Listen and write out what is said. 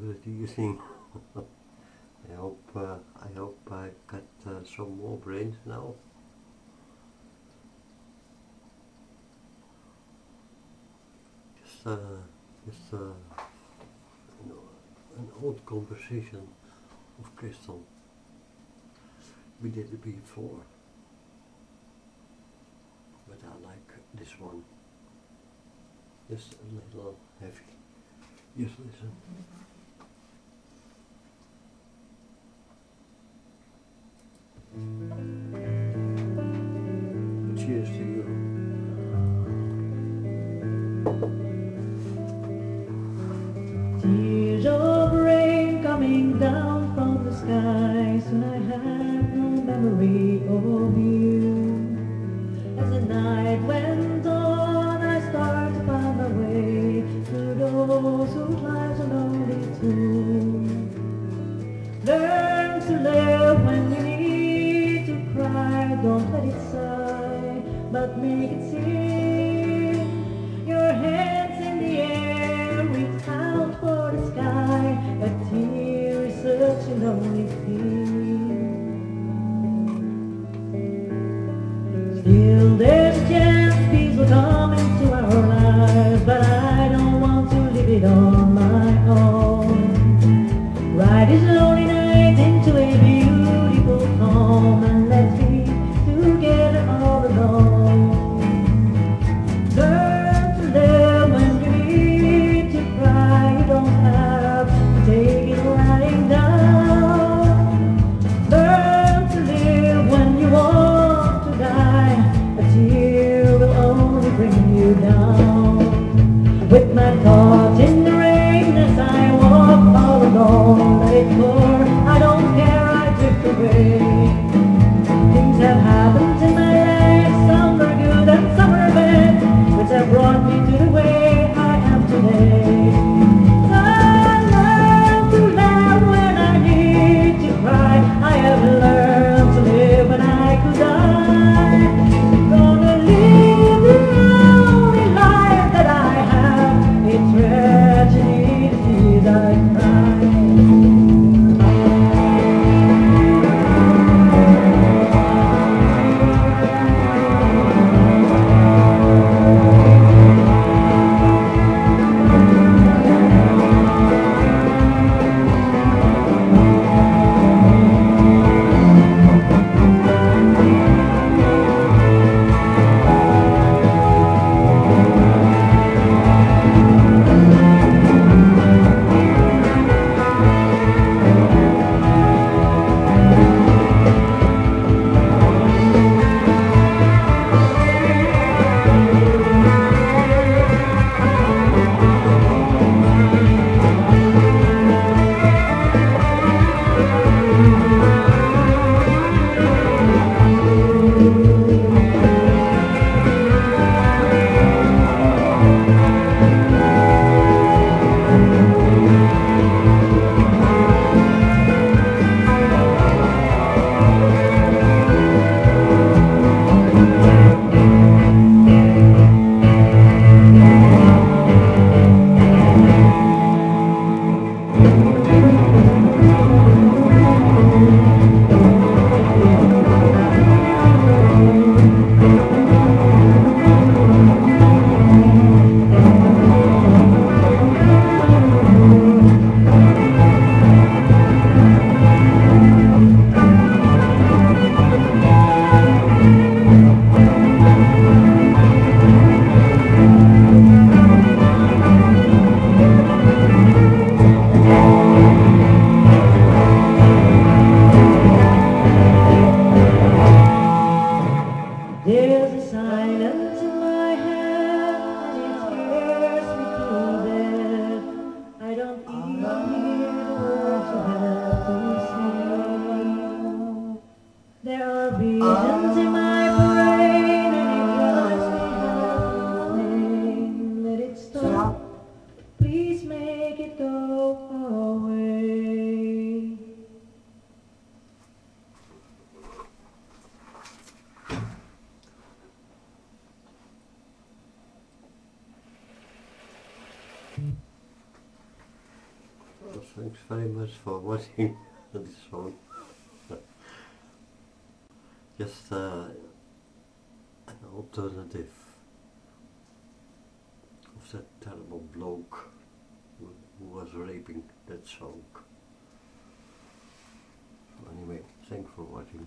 good evening. I hope uh, I hope I got uh, some more brains now. Just uh, just uh, you an old conversation of Christel. We did it before, but I like this one. Just a little heavy. Just listen. Tears of rain coming down from the sky. Soon I have no memory of you. As the night went on, I started to find my way to those whose lives are lonely too. Learn to live when you need to cry. Don't let it sigh, but make it sing. Down. There are reasons in my brain and it drives me. Let it stop. Please make it go away. Well, thanks very much for watching this one. Just uh, an alternative of that terrible bloke who, who was raping that song. So anyway, thanks for watching.